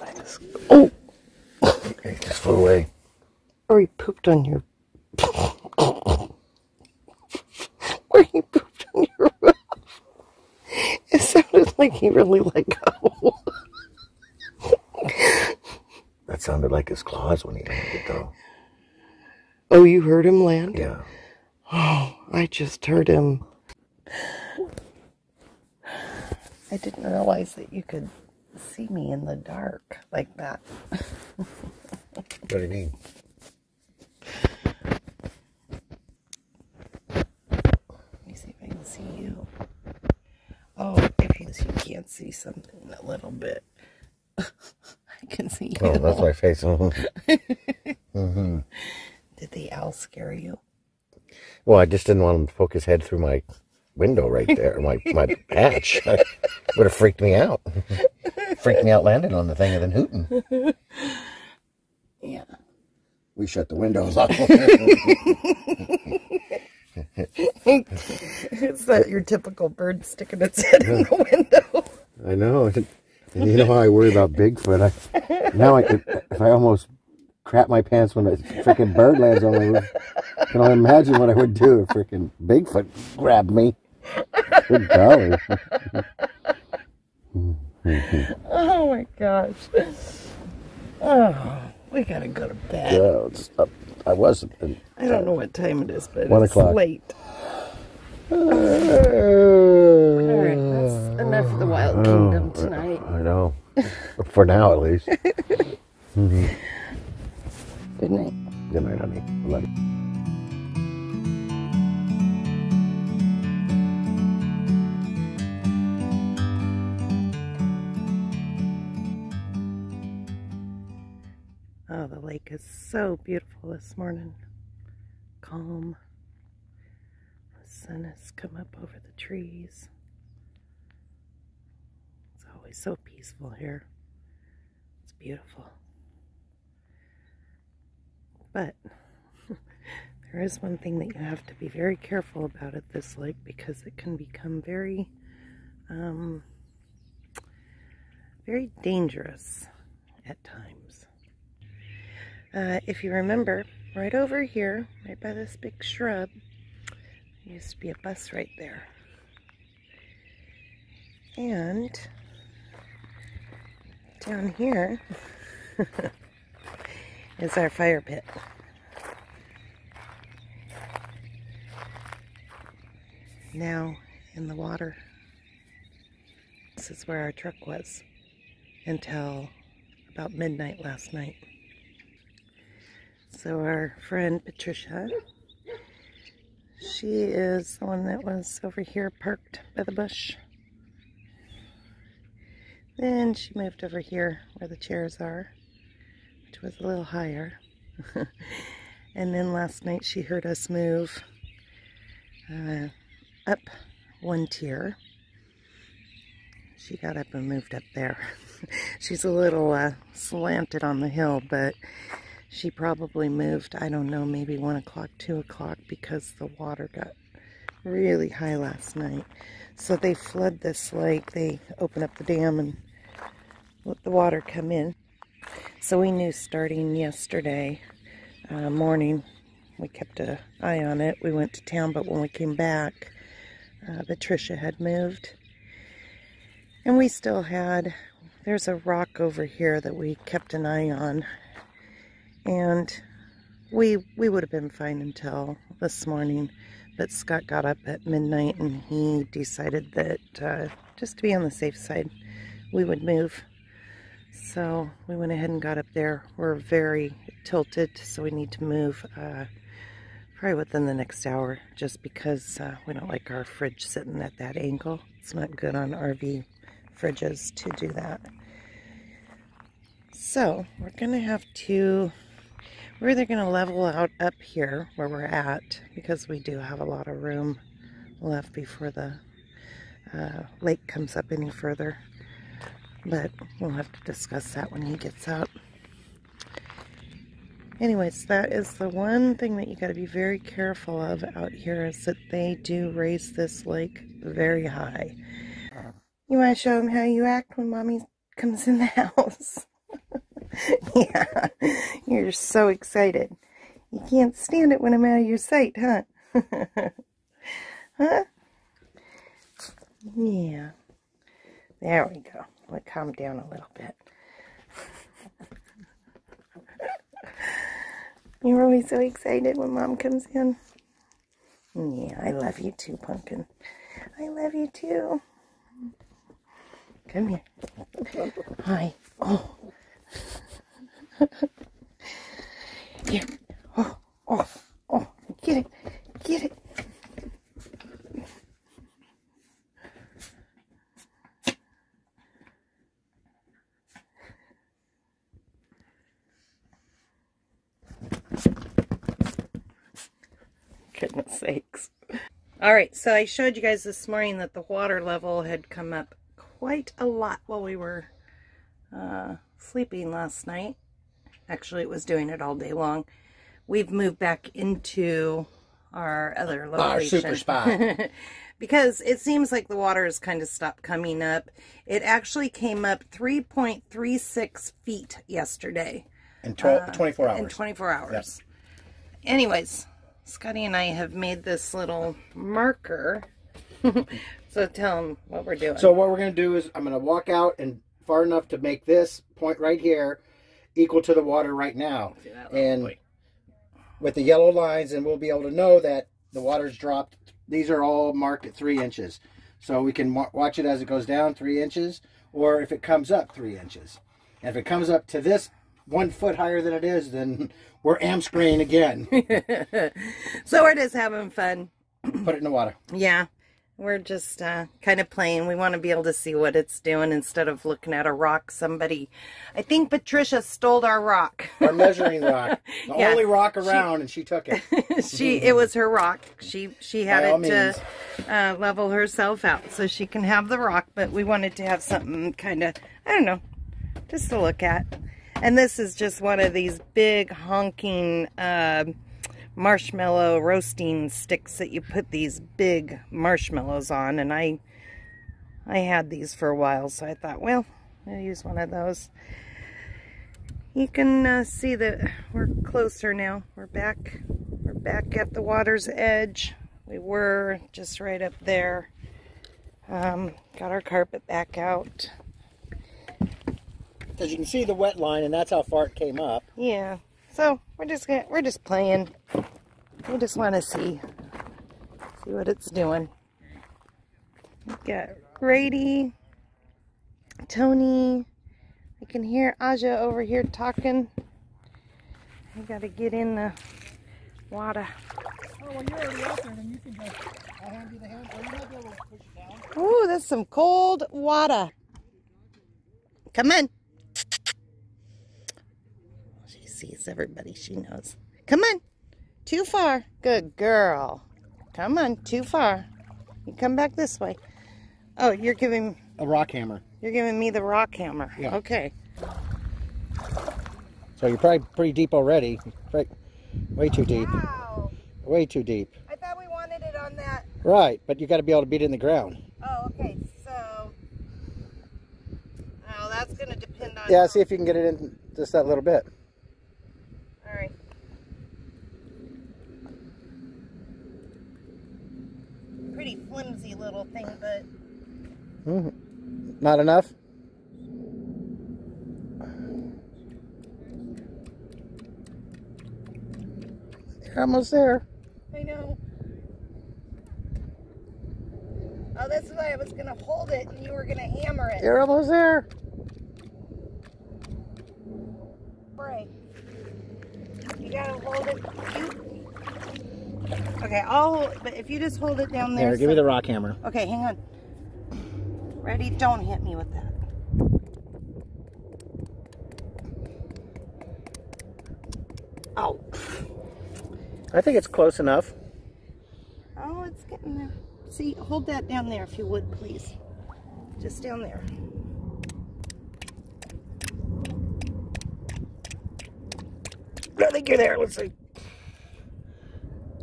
right on the side of the Oh! It just flew away. Or he pooped on your. Where he pooped on your roof. It sounded like he really let go. That sounded like his claws when he landed, though. oh, you heard him land? Yeah. Oh, I just heard him. I didn't realize that you could see me in the dark like that. What do you need? Let me see if I can see you. Oh, if you, you can't see something a little bit. I can see you. Oh, that's my face. mm -hmm. Did the owl scare you? Well, I just didn't want him to poke his head through my window right there, my my hatch. Would have freaked me out. Freaked me out landing on the thing and then hooting. Yeah. We shut the windows off. It's that your typical bird sticking its head in the window. I know. And you know how I worry about Bigfoot. I now I could, if I almost crap my pants when a freaking bird lands on my roof. I can only imagine what I would do if freaking Bigfoot grabbed me. Good golly. Mm-hmm. Oh my gosh. Oh, we gotta go to bed. Yeah, it's up. I wasn't. I don't uh, know what time it is, but One it's o'clock. late. All right, that's enough of the Wild Kingdom tonight. I know. For now, at least. morning. Calm. The sun has come up over the trees. It's always so peaceful here. It's beautiful. But there is one thing that you have to be very careful about at this lake because it can become very, um, very dangerous at times. Uh, if you remember, right over here, right by this big shrub, there used to be a bus right there. And down here is our fire pit. Now in the water. This is where our truck was until about midnight last night. So our friend Patricia, she is the one that was over here parked by the bush. Then she moved over here where the chairs are, which was a little higher. and then last night she heard us move uh, up one tier. She got up and moved up there. She's a little uh, slanted on the hill, but she probably moved, I don't know, maybe 1 o'clock, 2 o'clock because the water got really high last night. So they flood this lake. They open up the dam and let the water come in. So we knew starting yesterday uh, morning, we kept an eye on it. We went to town, but when we came back, uh, Patricia had moved. And we still had, there's a rock over here that we kept an eye on. And we we would have been fine until this morning. But Scott got up at midnight and he decided that uh, just to be on the safe side, we would move. So we went ahead and got up there. We're very tilted, so we need to move uh, probably within the next hour just because uh, we don't like our fridge sitting at that angle. It's not good on RV fridges to do that. So we're going to have to we're either going to level out up here where we're at because we do have a lot of room left before the uh, lake comes up any further. But we'll have to discuss that when he gets out. Anyways, that is the one thing that you got to be very careful of out here is that they do raise this lake very high. You want to show them how you act when mommy comes in the house? yeah, you're so excited. You can't stand it when I'm out of your sight, huh? huh? Yeah. There we go. We'll calm down a little bit. You're always so excited when mom comes in. Yeah, I love you too, Pumpkin. I love you too. Come here. Hi. Oh. Here. Oh, oh, oh. Get it. Get it. Goodness sakes. All right, so I showed you guys this morning that the water level had come up quite a lot while we were uh, sleeping last night. Actually, it was doing it all day long. We've moved back into our other location. Our super spot. because it seems like the water has kind of stopped coming up. It actually came up 3.36 feet yesterday. In tw uh, 24 hours. In 24 hours. Yep. Anyways, Scotty and I have made this little marker. so tell them what we're doing. So what we're going to do is I'm going to walk out and far enough to make this point right here equal to the water right now. And with the yellow lines, and we'll be able to know that the water's dropped. These are all marked at three inches. So we can watch it as it goes down three inches, or if it comes up three inches. And if it comes up to this one foot higher than it is, then we're amscreen again. so we're just having fun. Put it in the water. Yeah. We're just uh, kind of playing. We want to be able to see what it's doing instead of looking at a rock. Somebody, I think Patricia stole our rock. Our measuring rock. The yeah. only rock around, she, and she took it. she, it was her rock. She she had By it to uh, level herself out so she can have the rock. But we wanted to have something kind of, I don't know, just to look at. And this is just one of these big honking... Uh, marshmallow roasting sticks that you put these big marshmallows on and I I had these for a while so I thought well I'll use one of those. You can uh, see that we're closer now. We're back we're back at the water's edge. We were just right up there. Um, got our carpet back out. Because you can see the wet line and that's how far it came up. Yeah so we're just gonna, we're just playing. We just want to see see what it's doing. We got Grady, Tony. I can hear Aja over here talking. I gotta get in the water. Oh, well, you're already out there, then you can just, I'll hand you the hand, or you might be able to push it down. Ooh, that's some cold water. Come on sees everybody she knows. Come on. Too far. Good girl. Come on. Too far. You come back this way. Oh, you're giving... A rock hammer. You're giving me the rock hammer. Yeah. Okay. So you're probably pretty deep already. Right. Way too deep. Wow. Way too deep. I thought we wanted it on that. Right, but you got to be able to beat it in the ground. Oh, okay. So... Oh, that's going to depend on... Yeah, see if you can get it in just that little bit. pretty flimsy little thing, but... Mm -hmm. Not enough? You're almost there. I know. Oh, that's why I was going to hold it and you were going to hammer it. You're almost there. Pray. You got to hold it. You I'll, hold, but if you just hold it down there. Here, give so, me the rock hammer. Okay, hang on. Ready? Don't hit me with that. Oh. I think it's close enough. Oh, it's getting there. See, hold that down there if you would, please. Just down there. I think you're there. Let's see.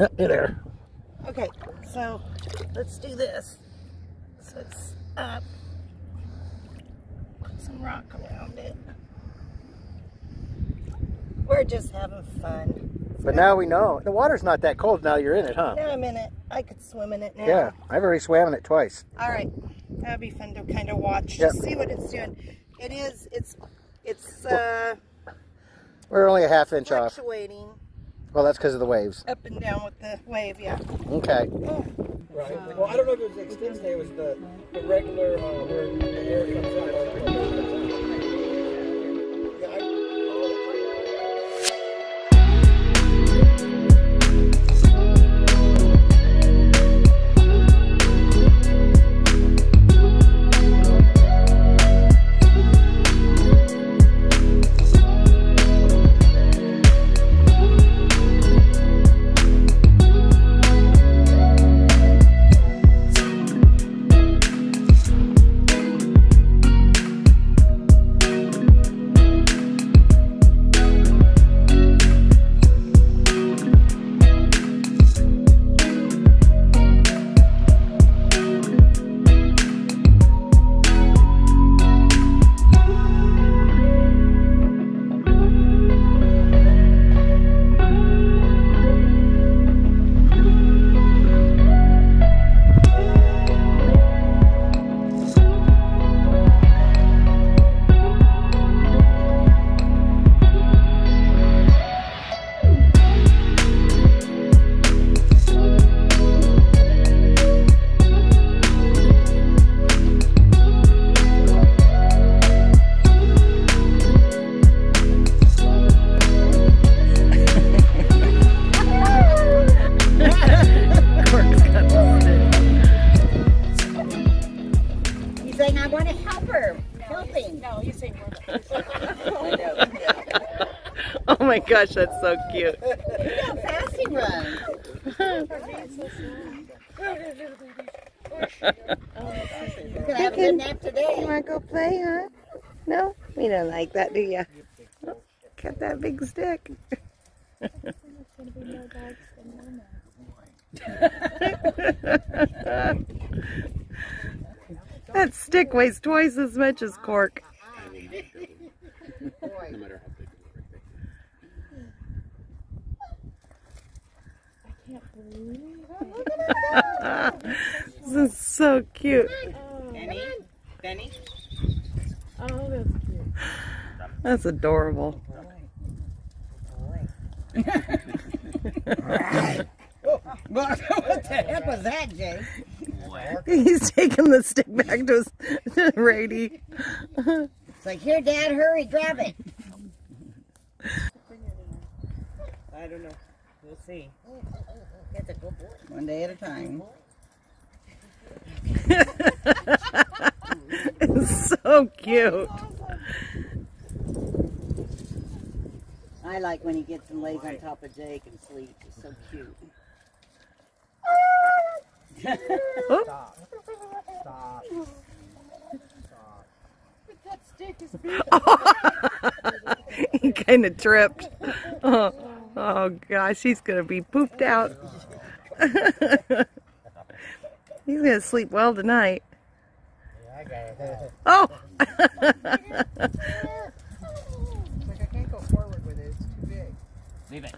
Oh, you're there. Okay, so let's do this. So it's up. Put some rock around it. We're just having fun. But now we know. The water's not that cold now you're in it, huh? Now I'm in it. I could swim in it now. Yeah, I've already swam in it twice. All right, that'd be fun to kind of watch, Yep. see what it's doing. It is. It's. It's uh, We're only a half inch off. fluctuating Well, that's because of the waves. up and down with the wave. Yeah. Okay. Oh, Right. Well, I don't know if it was the extension day. It was the, the regular uh, where the air comes out. Gosh, that's so cute. Look how fast he runs. Have a nap You today. want to go play, huh? No, we don't like that, do you? Got that big stick. that stick weighs twice as much as cork. this is so cute. Benny, Benny. Oh, that's cute. That's adorable. what the heck was that, Jay? He's taking the stick back to his to Rady. It's like, here, Dad, hurry, grab it. I don't know. We'll see. That's a good boy. One day at a time. it's so cute. I like when he gets and lays on top of Jake and sleeps. It's so cute. Oh, stop. That stick is big. he kind of tripped. Oh, gosh, he's gonna be pooped out. he's gonna sleep well tonight. Yeah, I got it. Oh, It's like I can't go forward with it. It's too big. Leave it.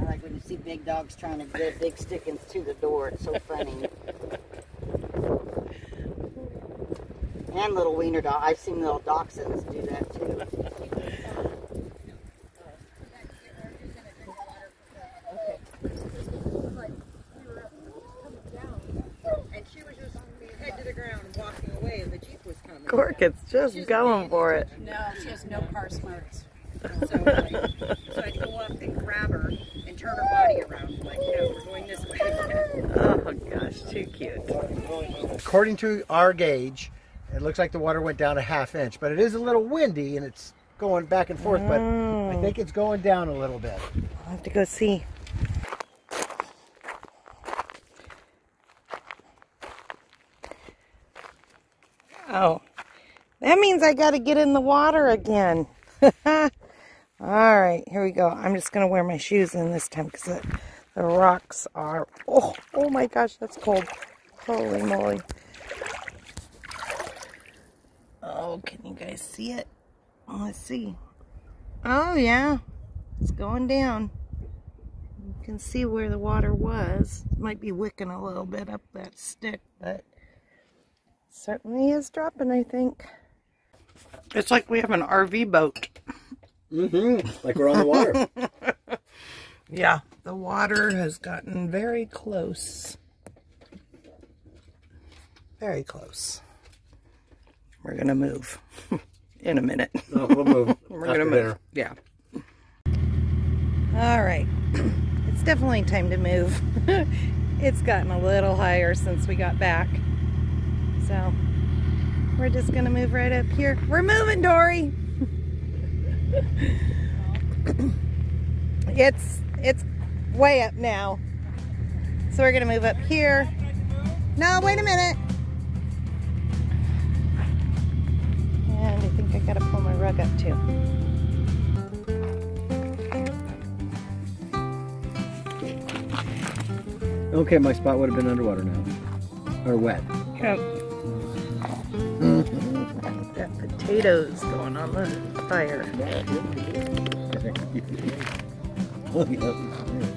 I like when you see big dogs trying to get big stick into the door. It's so funny. and little wiener dog. I've seen little dachshunds do that too. And she was just head to the ground and walking away, and the jeep was coming. Cork is just going for it. No, she has no car smarts. So, like, so I'd go up and grab her and turn her body around. Like, no, we're going this way. Oh gosh, too cute. According to our gauge, It looks like the water went down a half inch, but it is a little windy and it's going back and forth, but I Oh. think it's going down a little bit. I'll have to go see. Oh, that means I got to get in the water again. All right, here we go. I'm just going to wear my shoes in this time because the, the rocks are. Oh, oh my gosh, that's cold. Holy moly. Oh, can you guys see it? Let's see. Oh, yeah. It's going down. You can see where the water was. It might be wicking a little bit up that stick, but certainly is dropping, I think. It's like we have an RV boat. Mm-hmm. Like we're on the water. Yeah, the water has gotten very close. Very close. We're going to move in a minute. no, we'll move. We're gonna move. dinner. Yeah. All right. It's definitely time to move. it's gotten a little higher since we got back. So we're just gonna move right up here. We're moving, Dory. it's it's way up now. So we're gonna move up here. No, wait a minute. And I think I gotta pull my rug up too. Okay, my spot would have been underwater now. Or wet. Yep. Got potatoes going on the fire. Oh, yeah.